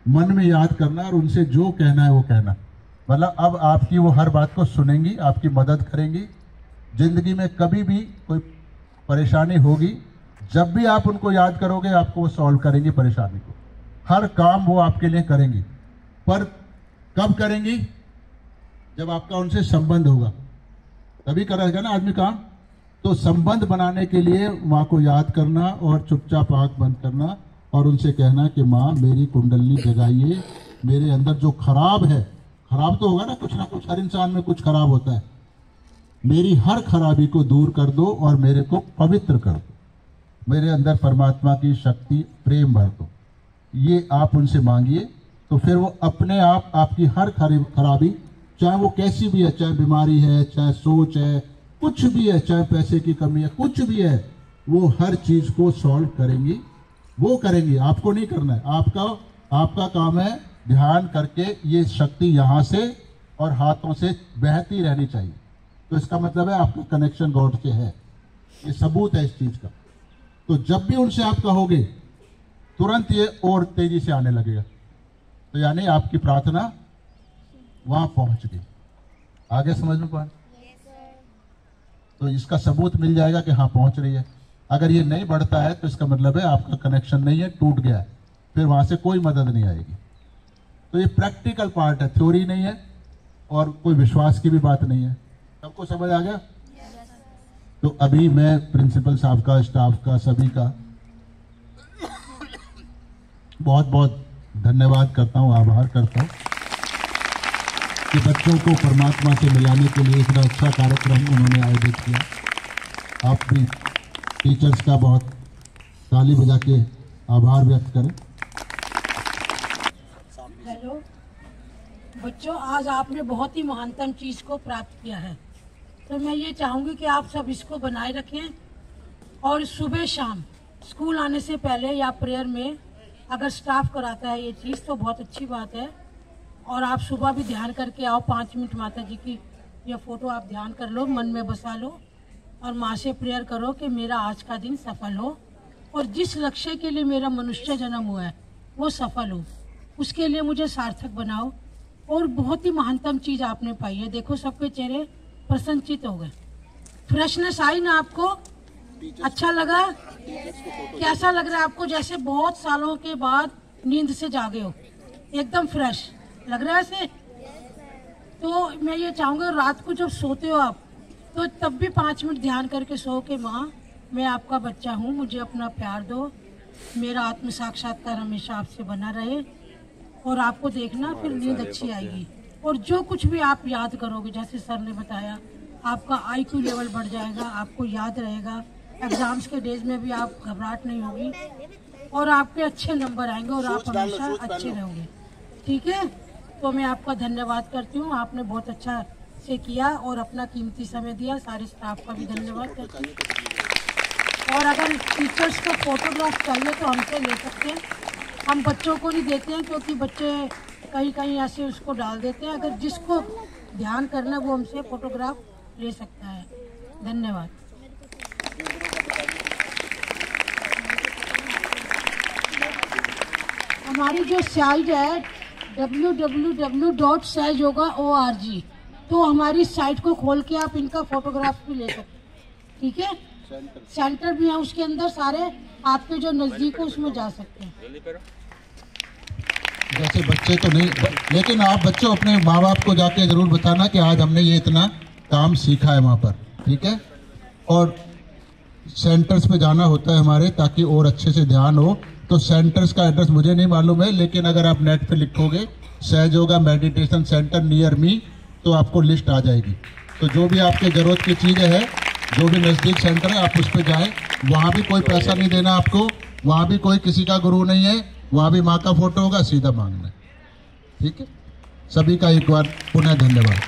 मन में याद करना और उनसे जो कहना है वो कहना। मतलब अब आपकी वो हर बात को सुनेंगी, आपकी मदद करेंगी। ज़िंदगी में कभी भी कोई परेशानी होगी, जब भी आप उनको याद करोगे, आपको वो सॉल्व करेंगी परेशानी को। हर काम वो आपके लिए करेंगी। पर कब करेंगी? जब आपका उनसे संबंध होगा। तभी करेगा ना आदमी काम। तो संबंध बनाने के लिए माँ को याद करना और चुपचाप आँख बंद करना और उनसे कहना कि, माँ, मेरी कुंडली जगाइए। मेरे अंदर जो खराब है, खराब तो होगा ना, कुछ ना कुछ, हर इंसान में कुछ खराब होता है। मेरी हर खराबी को दूर कर दो और मेरे को पवित्र कर दो। मेरे अंदर परमात्मा की शक्ति, प्रेम भर दो। ये आप उनसे मांगिए तो फिर वो अपने आप, आपकी हर खरी- खराबी, चाहे वो कैसी भी है, चाहे बीमारी है, चाहे सोच है, कुछ भी है, चाहे पैसे की कमी है, कुछ भी है, वो हर चीज़ को सॉल्व करेंगी। वो करेंगी, आपको नहीं करना है। आपका आपका काम है ध्यान करके ये शक्ति यहाँ से और हाथों से बहती रहनी चाहिए। तो इसका मतलब है आपका कनेक्शन गॉड से है। ये सबूत है इस चीज़ का। तो जब भी उनसे आप कहोगे, तुरंत ये और तेज़ी से आने लगेगा। तो यानी आपकी प्रार्थना वहाँ पहुँच गई। आगे समझ में पाए तो इसका सबूत मिल जाएगा कि हाँ पहुँच रही है। अगर ये नहीं बढ़ता है तो इसका मतलब है आपका कनेक्शन नहीं है, टूट गया है। फिर वहाँ से कोई मदद नहीं आएगी। तो ये प्रैक्टिकल पार्ट है थ्योरी नहीं है और कोई विश्वास की भी बात नहीं है। सबको समझ आ गया? तो अभी मैं प्रिंसिपल साहब का स्टाफ का, सभी का बहुत बहुत धन्यवाद करता हूँ, आभार करता हूँ कि बच्चों को परमात्मा से मिलाने के लिए इतना अच्छा कार्यक्रम उन्होंने आयोजित किया। आप भी टीचर्स का बहुत ताली बजा के आभार व्यक्त करें। हेलो, बच्चों, आज आपने बहुत ही महानतम चीज़ को प्राप्त किया है। तो मैं ये चाहूँगी कि आप सब इसको बनाए रखें और सुबह शाम, स्कूल आने से पहले या प्रेयर में अगर स्टाफ कराता है ये चीज़ तो बहुत अच्छी बात है। और आप सुबह भी ध्यान करके आओ, पाँच मिनट माता जी की यह फ़ोटो आप ध्यान कर लो, मन में बसा लो और माँ से प्रेयर करो कि मेरा आज का दिन सफल हो। और जिस लक्ष्य के लिए मेरा मनुष्य जन्म हुआ है, वो सफल हो। उसके लिए मुझे सार्थक बनाओ। और बहुत ही महानतम चीज़ आपने पाई है। देखो सबके चेहरे प्रसन्नचित हो गए। फ्रेशनेस आई ना आपको अच्छा लगा? कैसा लग रहा है आपको? जैसे बहुत सालों के बाद नींद से जागे हो। एकदम फ्रेश। लग रहा है ऐसे? तो मैं ये चाहूँगा रात को जब सोते हो आप तो तब भी पाँच मिनट ध्यान करके सो के माँ मैं आपका बच्चा हूँ मुझे अपना प्यार दो। मेरा आत्म साक्षात्कार हमेशा आपसे बना रहे और आपको देखना फिर नींद अच्छी आएगी। और जो कुछ भी आप याद करोगे जैसे सर ने बताया आपका आईक्यू लेवल बढ़ जाएगा आपको याद रहेगा। एग्ज़ाम्स के डेज़ में भी आप घबराहट नहीं होगी और आपके अच्छे नंबर आएँगे और आप हमेशा अच्छे रहोगे। ठीक है? तो मैं आपका धन्यवाद करती हूँ। आपने बहुत अच्छा से किया और अपना कीमती समय दिया। सारे स्टाफ का भी धन्यवाद करती हूँ। और अगर टीचर्स को फोटोग्राफ चाहिए तो हमसे ले सकते हैं। हम बच्चों को नहीं देते हैं क्योंकि बच्चे कहीं कहीं ऐसे उसको डाल देते हैं। अगर जिसको ध्यान करना है वो हमसे फोटोग्राफ ले सकता है। धन्यवाद। हमारी जो साइट है www.सहयोग.org तो हमारी साइट को खोल के आप इनका फोटोग्राफ भी ले सकते हैं। ठीक है? सेंटर भी है उसके अंदर सारे आपके जो नज़दीक हो उसमें जा सकते हैं। जैसे बच्चे तो नहीं, लेकिन आप बच्चों अपने माँ बाप को जाके ज़रूर बताना कि आज हमने ये इतना काम सीखा है वहाँ पर, ठीक है? और सेंटर्स पे जाना होता है हमारे ताकि और अच्छे से ध्यान हो। तो सेंटर्स का एड्रेस मुझे नहीं मालूम है, लेकिन अगर आप नेट पे लिखोगे Sahayoga meditation centre near me तो आपको लिस्ट आ जाएगी। तो जो भी आपके ज़रूरत की चीज़ें हैं, जो भी नज़दीक सेंटर है, आप उस पर जाएँ। वहाँ भी कोई पैसा नहीं देना आपको, वहाँ भी कोई किसी का गुरु नहीं है। वहाँ भी माँ का फ़ोटो होगा, सीधा मांगना ठीक है? सभी का एक बार पुनः धन्यवाद।